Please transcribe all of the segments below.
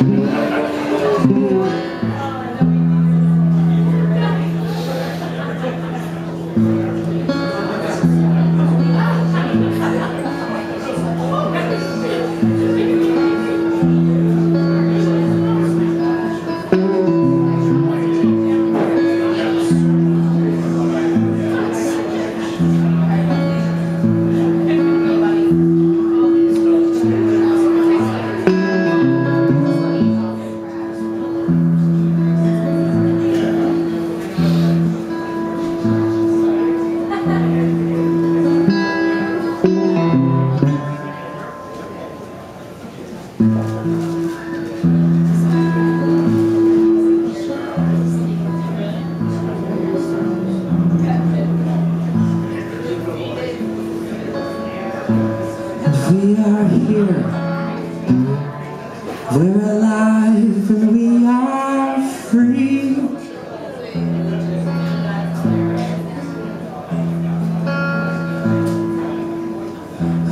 Yeah. We are here. We're alive and we are free.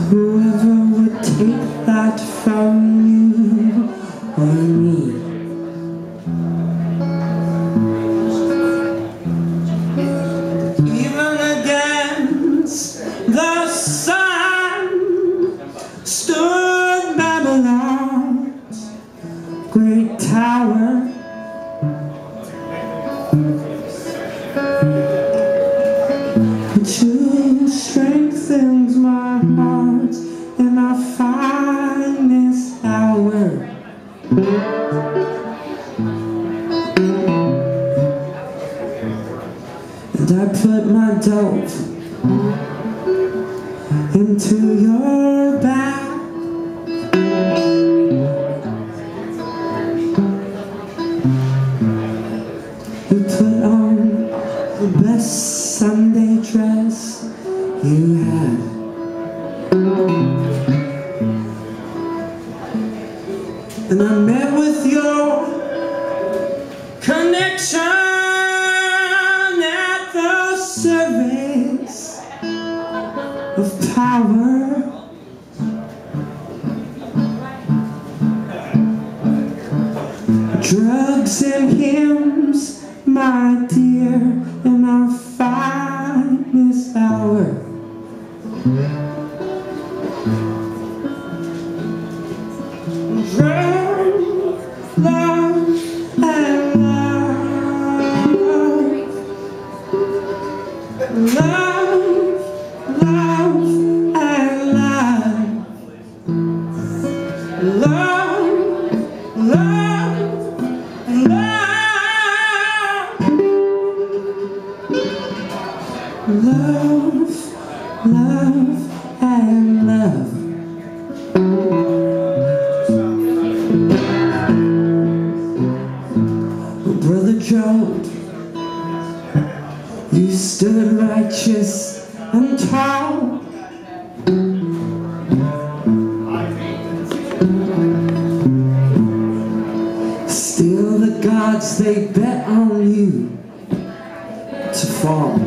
Whoever would take that from you 闺蜜。And I put my dove into your back. You put on the best Sunday dress you had. And I Drugs and hymns, my dear, in our finest hour. Love. Love, and love. Brother Joe, you stood righteous and tall. Still the gods they bet fall.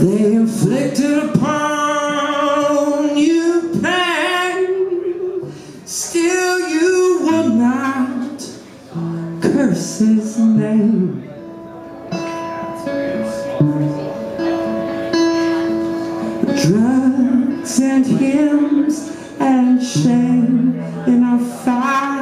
They inflicted upon you pain. Still you would not curse his name. Drugs and hymns and shame in our finest